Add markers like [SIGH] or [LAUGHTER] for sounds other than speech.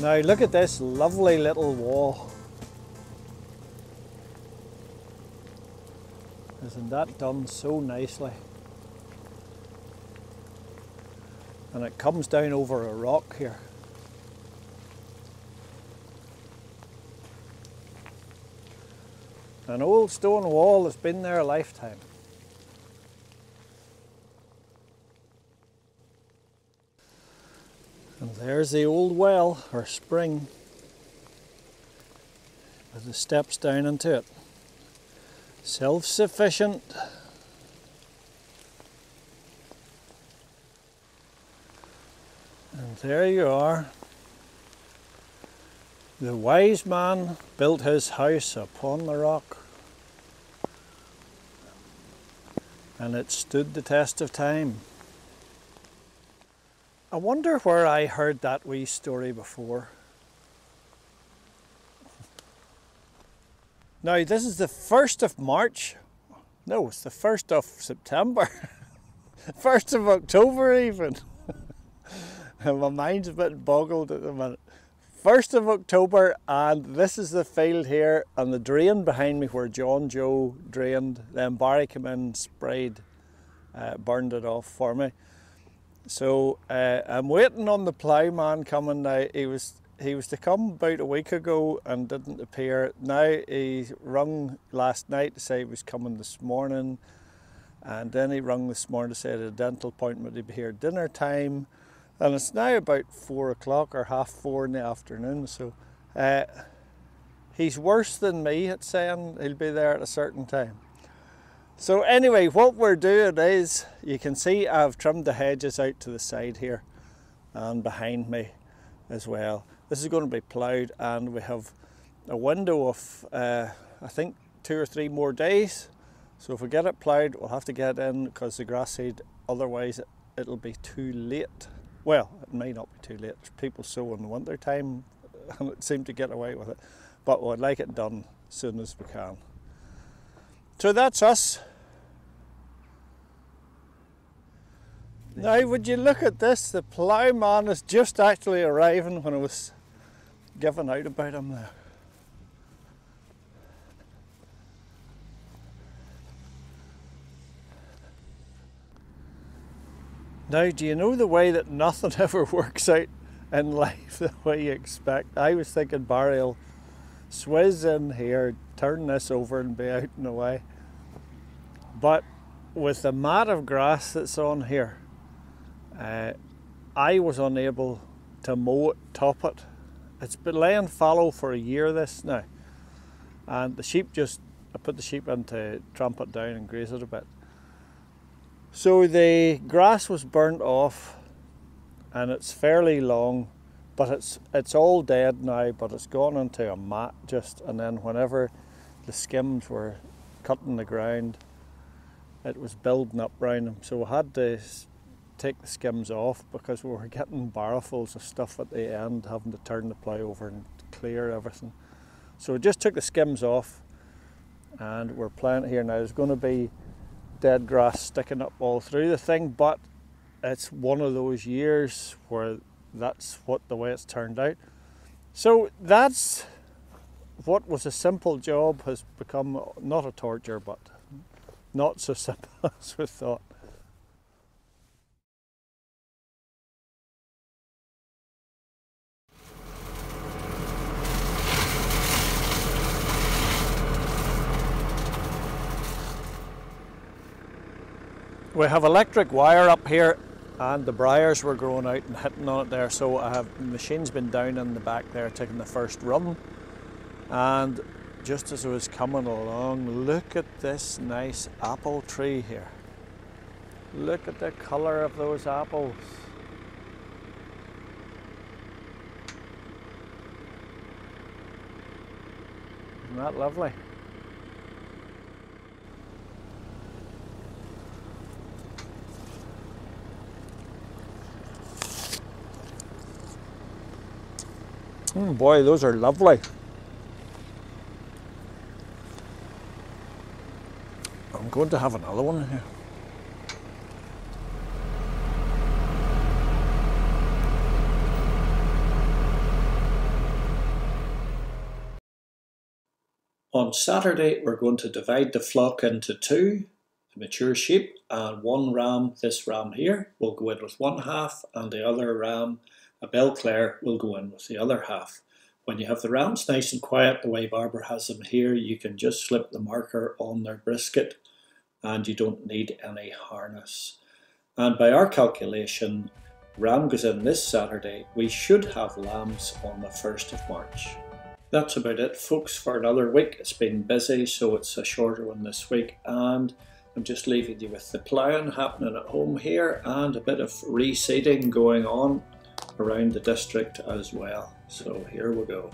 Now look at this lovely little wall. Isn't that done so nicely? And it comes down over a rock here. An old stone wall that's been there a lifetime. And there's the old well or spring with the steps down into it. Self sufficient. And there you are. The wise man built his house upon the rock, and it stood the test of time. I wonder where I heard that wee story before. Now, this is the 1st of March. No, it's the 1st of September. [LAUGHS] 1st of October, even. [LAUGHS] My mind's a bit boggled at the minute. 1st of October, and this is the field here, and the drain behind me where John Joe drained. Then Barry came in, sprayed, uh, burned it off for me. So uh, I'm waiting on the ploughman coming now. He was he was to come about a week ago and didn't appear. Now he rung last night to say he was coming this morning, and then he rung this morning to say at a dental appointment he'd be here dinner time. And it's now about four o'clock or half four in the afternoon, so uh, he's worse than me at saying he'll be there at a certain time. So anyway, what we're doing is, you can see I've trimmed the hedges out to the side here and behind me as well. This is going to be ploughed and we have a window of, uh, I think, two or three more days. So if we get it ploughed, we'll have to get in because the grass seed, otherwise it'll be too late. Well, it may not be too late. People sow in the winter time [LAUGHS] and it seem to get away with it. But we'd like it done as soon as we can. So that's us. Now, would you look at this? The ploughman is just actually arriving when I was giving out about him there. Now, do you know the way that nothing [LAUGHS] ever works out in life the way you expect? I was thinking will swizz in here, turn this over, and be out and away. But with the mat of grass that's on here, uh, I was unable to mow it, top it. It's been laying fallow for a year this now. And the sheep just, I put the sheep in to tramp it down and graze it a bit. So the grass was burnt off and it's fairly long, but it's it's all dead now, but it's gone into a mat just and then whenever the skims were cutting the ground, it was building up around them. So we had to take the skims off because we were getting barrelfuls of stuff at the end, having to turn the plough over and clear everything. So we just took the skims off and we're planting here now. There's going to be dead grass sticking up all through the thing, but it's one of those years where that's what the way it's turned out. So that's what was a simple job has become not a torture, but not so [LAUGHS] simple as we thought. We have electric wire up here and the briars were growing out and hitting on it there so I have the machine's been down in the back there taking the first run. And just as I was coming along look at this nice apple tree here. Look at the colour of those apples. Isn't that lovely Mm, boy, those are lovely. I'm going to have another one here. On Saturday, we're going to divide the flock into two, the mature sheep and one ram. This ram here will go in with one half and the other ram a Belclare, will go in with the other half. When you have the rams nice and quiet, the way Barbara has them here, you can just slip the marker on their brisket, and you don't need any harness. And by our calculation, ram goes in this Saturday, we should have lambs on the 1st of March that's about it, folks, for another week. It's been busy, so it's a shorter one this week, and I'm just leaving you with the ploughing happening at home here and a bit of reseeding going on around the district as well. So here we go.